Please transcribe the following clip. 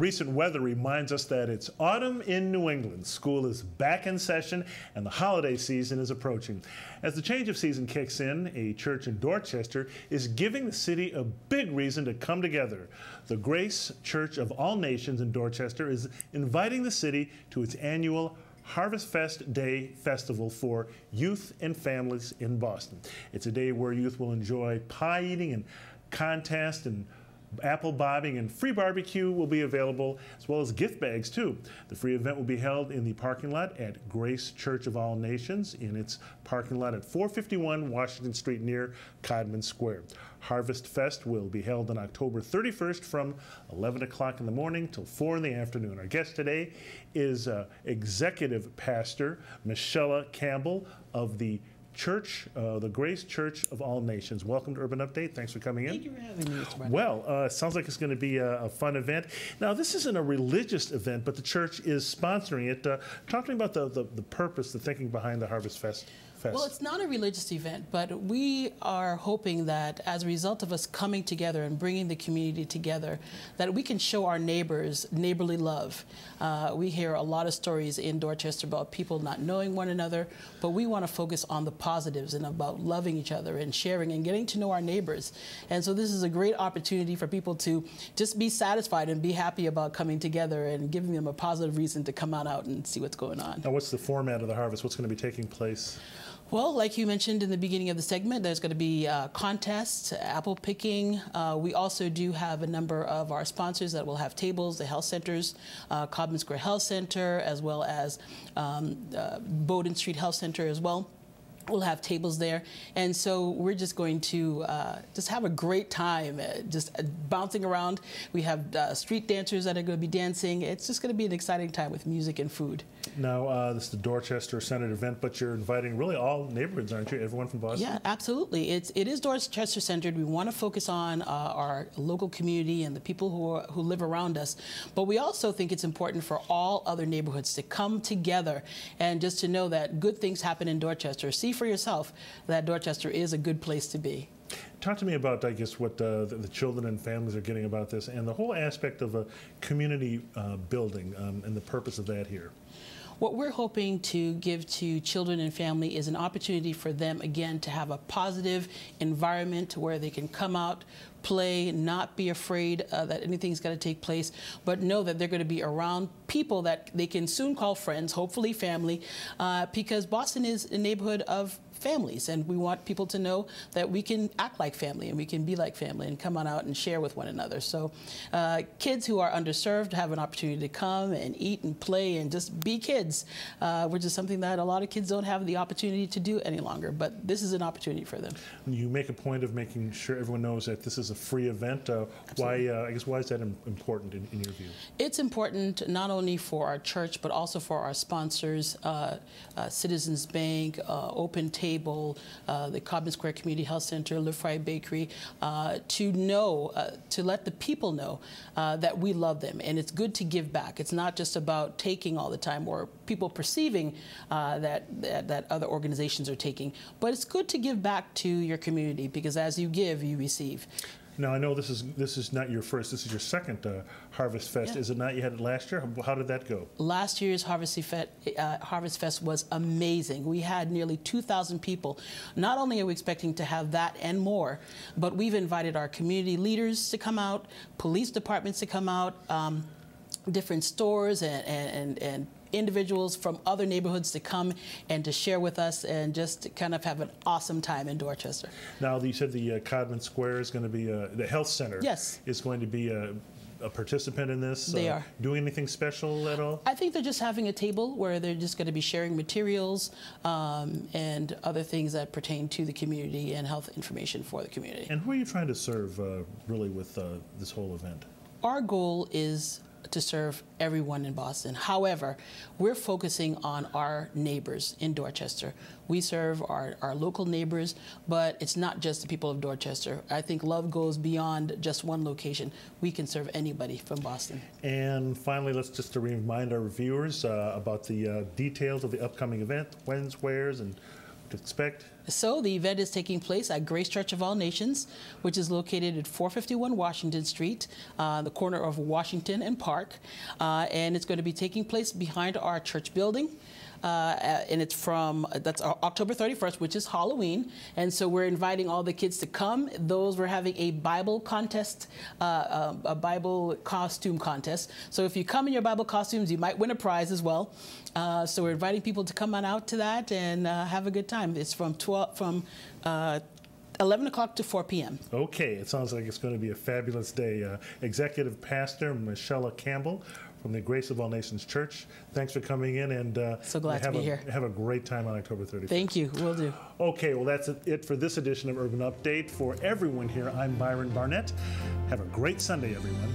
recent weather reminds us that it's autumn in New England. School is back in session and the holiday season is approaching. As the change of season kicks in, a church in Dorchester is giving the city a big reason to come together. The Grace Church of All Nations in Dorchester is inviting the city to its annual Harvest Fest Day Festival for youth and families in Boston. It's a day where youth will enjoy pie eating and contest and apple bobbing and free barbecue will be available as well as gift bags too. The free event will be held in the parking lot at Grace Church of All Nations in its parking lot at 451 Washington Street near Codman Square. Harvest Fest will be held on October 31st from 11 o'clock in the morning till 4 in the afternoon. Our guest today is uh, Executive Pastor Mishella Campbell of the Church, uh, the Grace Church of All Nations. Welcome to Urban Update. Thanks for coming in. Thank you for having me, Well, uh, sounds like it's going to be a, a, fun event. Now, this isn't a religious event, but the church is sponsoring it. Uh, talk to me about the, the, the purpose, the thinking behind the Harvest Fest. Fest? Well, it's not a religious event, but we are hoping that as a result of us coming together and bringing the community together, that we can show our neighbors neighborly love. Uh, we hear a lot of stories in Dorchester about people not knowing one another, but we want to focus on the positives and about loving each other and sharing and getting to know our neighbors. And so this is a great opportunity for people to just be satisfied and be happy about coming together and giving them a positive reason to come on out and see what's going on. Now, what's the format of the harvest? What's going to be taking place? Well, like you mentioned in the beginning of the segment, there's going to be uh, contests, apple picking. Uh, we also do have a number of our sponsors that will have tables, the health centers, uh, Codman Square Health Center, as well as um, uh, Bowdoin Street Health Center as well. We'll have tables there, and so we're just going to uh, just have a great time, uh, just uh, bouncing around. We have uh, street dancers that are going to be dancing. It's just going to be an exciting time with music and food. Now, uh, this is the Dorchester Centered event, but you're inviting really all neighborhoods, aren't you? Everyone from Boston. Yeah, absolutely. It's it is Dorchester centered. We want to focus on uh, our local community and the people who are, who live around us, but we also think it's important for all other neighborhoods to come together and just to know that good things happen in Dorchester. See for yourself that Dorchester is a good place to be. Talk to me about, I guess, what uh, the, the, children and families are getting about this and the whole aspect of a community uh, building um, and the purpose of that here. What we're hoping to give to children and family is an opportunity for them, again, to have a positive environment where they can come out, play, not be afraid uh, that anything's going to take place, but know that they're going to be around people that they can soon call friends, hopefully family, uh, because Boston is a neighborhood of families, and we want people to know that we can act like family and we can be like family and come on out and share with one another. So, uh, kids who are underserved have an opportunity to come and eat and play and just be kids, uh, which is something that a lot of kids don't have the opportunity to do any longer. But this is an opportunity for them. You make a point of making sure everyone knows that this is a free event. Uh, why? Uh, I guess why is that important in, in, your view? It's important not only for our church but also for our sponsors, uh, uh, Citizens Bank, Open Table table, uh, the Codman Square Community Health Center, Le Fry Bakery, uh, to know, uh, to let the people know that we love them. And it's good to give back. It's not just about taking all the time or people perceiving that, that, that other organizations are taking, but it's good to give back to your community because as you give, you receive. Now I know this is this is not your first. This is your second uh, Harvest Fest. Yeah. Is it not? You had it last year. How did that go? Last year's Harvest Fest, uh, Harvest Fest was amazing. We had nearly 2,000 people. Not only are we expecting to have that and more, but we've invited our community leaders to come out, police departments to come out. Um, different stores and, and, and individuals from other neighborhoods to come and to share with us and just kind of have an awesome time in Dorchester. Now, you said the uh, Codman Square is going to be, uh, the health center yes. is going to be a, a participant in this? They uh, are. Doing anything special at all? I think they're just having a table where they're just going to be sharing materials um, and other things that pertain to the community and health information for the community. And who are you trying to serve uh, really with uh, this whole event? Our goal is to serve everyone in Boston. However, we're focusing on our neighbors in Dorchester. We serve our, our local neighbors, but it's not just the people of Dorchester. I think love goes beyond just one location. We can serve anybody from Boston. And finally, let's just remind our viewers uh, about the uh, details of the upcoming event, when's, where's, and to expect? So the event is taking place at Grace Church of All Nations, which is located at 451 Washington Street, uh, the corner of Washington and Park, uh, and it's going to be taking place behind our church building. Uh, and it's from that's October 31st, which is Halloween. And so we're inviting all the kids to come. Those we're having a Bible contest, uh, uh, a Bible costume contest. So if you come in your Bible costumes, you might win a prize as well. Uh, so we're inviting people to come on out to that and uh, have a good time. It's from 12 from uh, 11 o'clock to 4 p.m. Okay, it sounds like it's going to be a fabulous day. Executive Pastor Mishella Campbell from the Grace of All Nations Church. Thanks for coming in and uh, so glad to be a, here. Have a great time on October 31st. Thank you. We'll do. Okay, well, that's it for this edition of Urban Update. For everyone here, I'm Byron Barnett. Have a great Sunday, everyone.